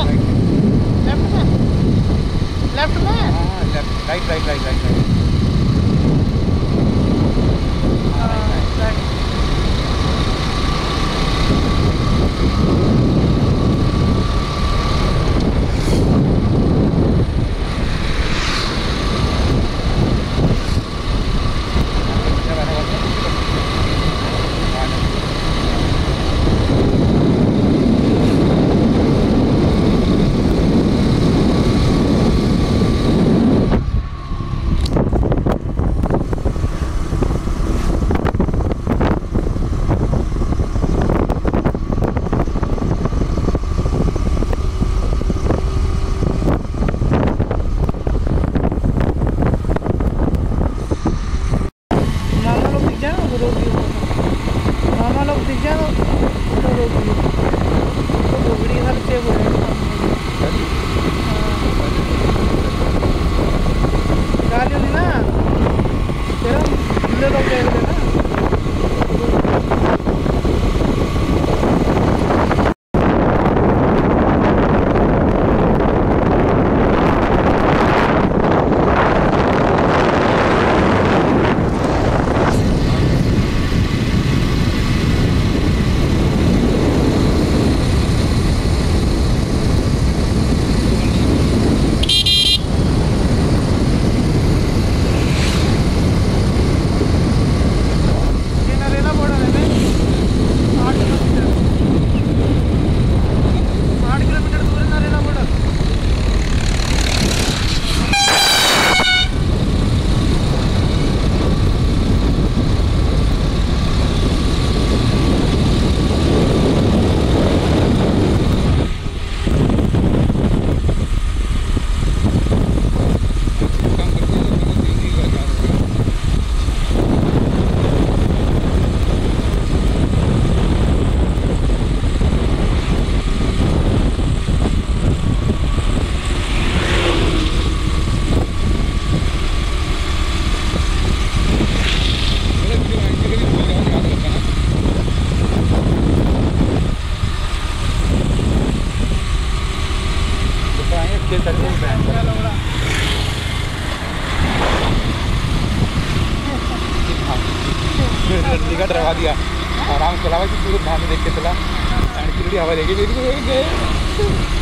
अच्छा लेफ़्ट में लेफ़्ट में right right right right right के सर्विस बैंड हाँ। का डरवा दिया। आराम चला भाई पूरे भाग देख के चला। एंड हवा देगी। मेरी